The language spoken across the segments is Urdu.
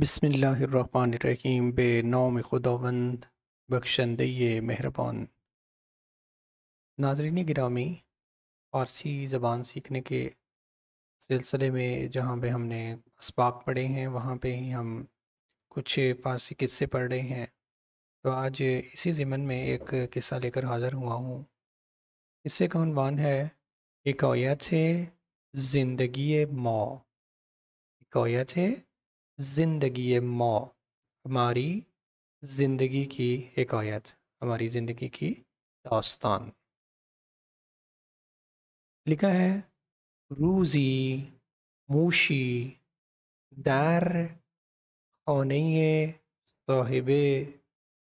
بسم اللہ الرحمن الرحیم، بے نام خداوند بخشندہ مہربان۔ ناظرین گرامی، فارسی زبان سیکھنے کے سلسلے میں جہاں پہ ہم نے اسباق پڑھے ہیں، وہاں پہ ہی ہم کچھ فارسی قصے پڑھ رہے ہیں۔ تو آج اسی ضمن میں ایک قصہ لے کر حاضر ہوا ہوں۔ قصے کا عنوان ہے، حکایت زندگی ماں۔ حکایت ہے زندگی ما ہماری زندگی کی حکایت، ہماری زندگی کی داستان۔ لکھا ہے، روزی، موشی، در خانه صاحب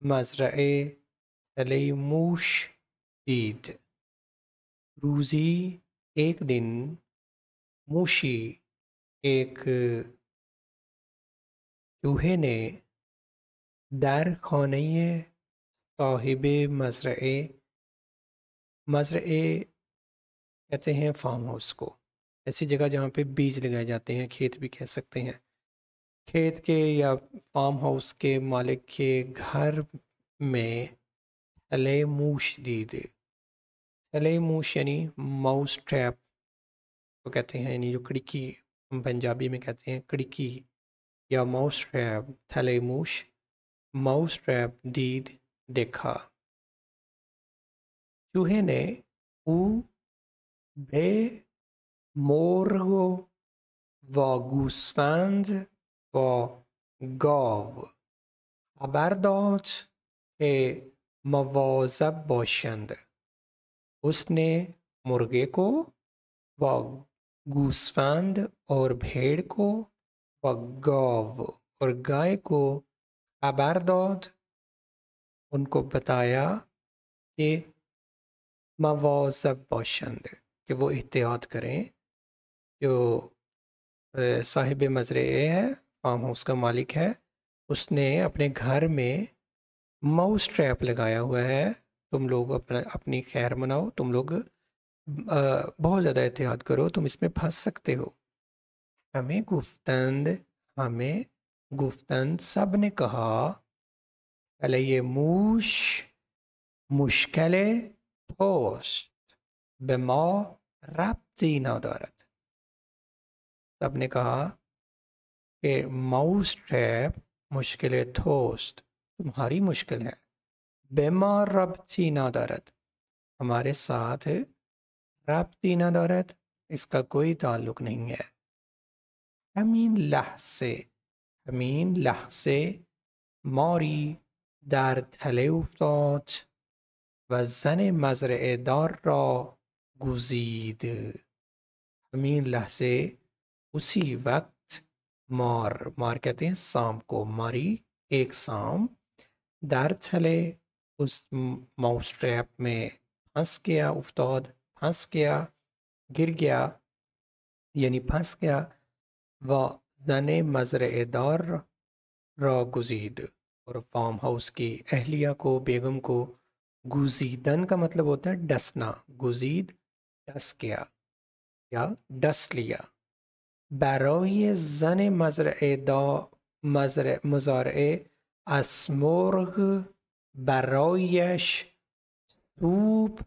مزرعه تلی موش دید روزی، ایک دن، موشی، ایک چوہے نے در خانه صاحب مزرعے مزرعے کہتے ہیں فارم ہاؤس کو۔ ایسی جگہ جہاں پہ بیج لگائے جاتے ہیں، کھیت بھی کہہ سکتے ہیں۔ کھیت کے یا فارم ہاؤس کے مالک کے گھر میں تھلے موش دید۔ تھلے موش یعنی ماؤس ٹریپ کو کہتے ہیں یعنی جو کڑکی، پنجابی میں کہتے ہیں کڑکی۔ یا ماؤس ٹریپ تھلے موش ماؤس ٹریپ دید، دیکھا۔ چوہے نے او، بے مورغو و گوسفند و، گاو۔ خبر داد کہ مواظب باشند۔ اس نے مرغے کو و گوسفند اور بھیڑ کو گاو اور گائے کو خبر داد ان کو بتایا کہ مواظب باشند کہ وہ احتیاط کریں جو صاحب مزرعے ہے فارم ہاؤس کا مالک ہے اس نے اپنے گھر میں ماؤس ٹریپ لگایا ہوا ہے تم لوگ اپنا اپنی خیر مناؤ تم لوگ بہت زیادہ احتیاط کرو تم اس میں پھنس سکتے ہو ہمیں گفتند ہمیں گفتند سب نے کہا۔ علیہ موش، مشکل پوسٹ بما ربطی ندارد سب نے کہا کہ ماؤس ٹریپ مشکل تھوسٹ تمہاری مشکل ہے۔ بما ربطی ندارد ہمارے ساتھ ربطی ندارد اس کا کوئی تعلق نہیں ہے۔ همین لحظه همین لحظه ماری در تله افتاد و زن مزرعه دار را گزید. همین لحظه اسی وقت مار مار کہتے سام کو ماری ایک سام در تله اس ماؤس ٹریپ میں پھنس گیا افتاد پھنس گیا گر گیا یعنی پھنس گیا و زن مزرع دار را گزید اور فارم ہاؤس کی اہلیہ کو، بیگم کو گزیدن کا مطلب ہوتا ہے ڈسنا، گزید ڈس کیا یا ڈس لیا برای زن مزرع دا مزرع مزارع اسمرغ برایش سوپ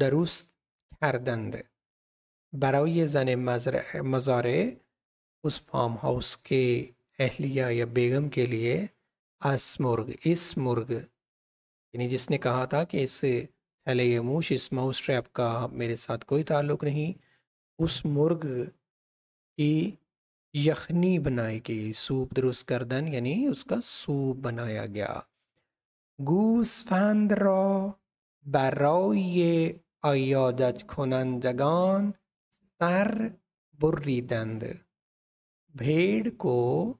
درست کردند۔ برای زن مزرع مزارع اس فارم ہاؤس کے اہلیہ یا بیگم کے لیے اس مرغ اس مرغ یعنی جس نے کہا تھا کہ اس تھیلے موش، اس ماؤس ٹریپ کا میرے ساتھ کوئی تعلق نہیں۔ اس مرغ کی یخنی بنائی گئی، سوپ درست کردن یعنی اس کا سوپ بنایا گیا۔ گوس فند را برای ایادت کنندگان، سر بریدند۔ بھیڑ کو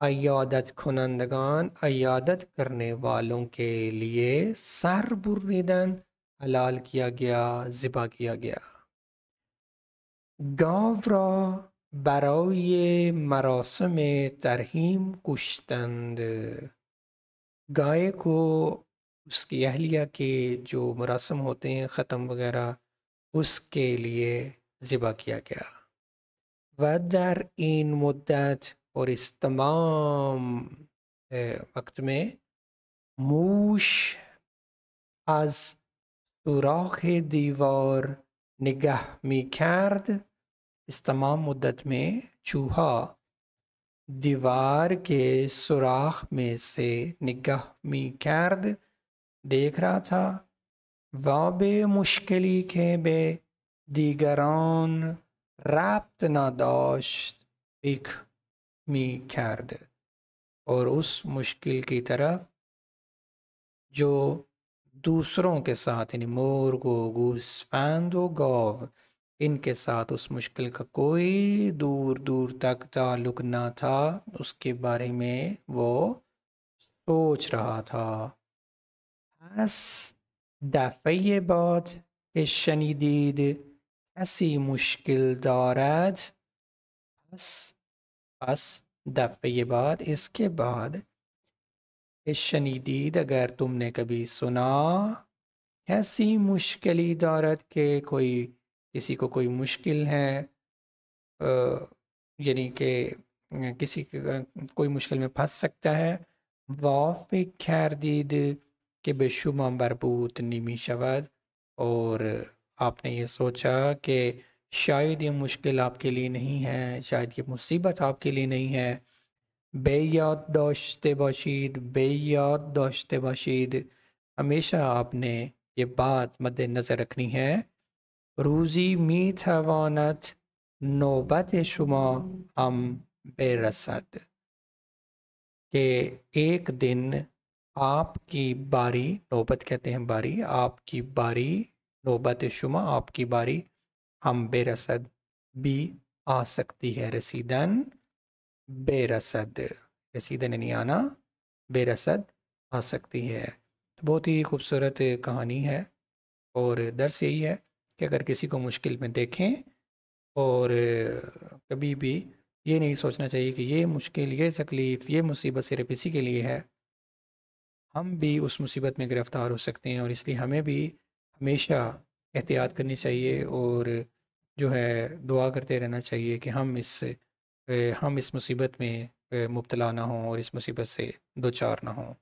ایادت کنندگان ایادت کرنے والوں کے لیے سر بریدن حلال کیا گیا، ذبح کیا گیا۔ گاو را برای مراسم ترہیم کشتند۔ گائے کو اس کی اہلیہ کے جو مراسم ہوتے ہیں، ختم وغیرہ، اس کے لیے ذبح کیا گیا۔ و در این مدت اور اس تمام وقت میں موش از سوراخ دیوار نگہ می کرد. اس تمام مدت میں چوہا دیوار کے سوراخ میں سے نگاہ می کرد. دیکھ رہا تھا واب مشکلی کے بے دیگران رابط نداشت ایک می کرد اور اس مشکل کی طرف جو دوسروں کے ساتھ یعنی مور گو گوسفند و گاو، ان کے ساتھ اس مشکل کا کوئی دور دور تک تعلق نہ تھا، اس کے بارے میں وہ سوچ رہا تھا۔ پس دفعه بعد که شنیدید کسی مشکل دارد، پس پس دفعه بعد اس کے بعد شنیدید اگر تم نے کبھی سنا ایسی مشکلی دارد کہ کوئی، کسی کو کوئی مشکل ہے یعنی کہ کسی کوئی مشکل میں پھنس سکتا ہے واف خیر دید کہ بے شمہ بربوت نیمی شود اور آپ نے یہ سوچا کہ شاید یہ مشکل آپ کے لیے نہیں ہے، شاید یہ مصیبت آپ کے لیے نہیں ہے۔ بے یاد دوشتے باشید، بے یاد دوشتے باشید۔ ہمیشہ آپ نے یہ بات مد نظر رکھنی ہے۔ روزی می توانت نوبت شما ہم بے رسد۔ کہ ایک دن آپ کی باری، نوبت کہتے ہیں باری، آپ کی باری نوبت شما آپ کی باری ہم بے رسد بھی آ سکتی ہے۔ رسیدن بے رسد، رسیدن یعنی آنا بے رسد آ سکتی ہے۔ بہت ہی خوبصورت کہانی ہے اور درس یہی ہے کہ اگر کسی کو مشکل میں دیکھیں اور کبھی بھی یہ نہیں سوچنا چاہیے کہ یہ مشکل، یہ تکلیف، یہ مصیبت صرف اسی کے لیے ہے۔ ہم بھی اس مصیبت میں گرفتار ہو سکتے ہیں اور اس لیے ہمیں بھی ہمیشہ احتیاط کرنی چاہیے اور جو ہے دعا کرتے رہنا چاہیے کہ ہم اس ہم اس مصیبت میں مبتلا نہ ہوں اور اس مصیبت سے دو چار نہ ہوں۔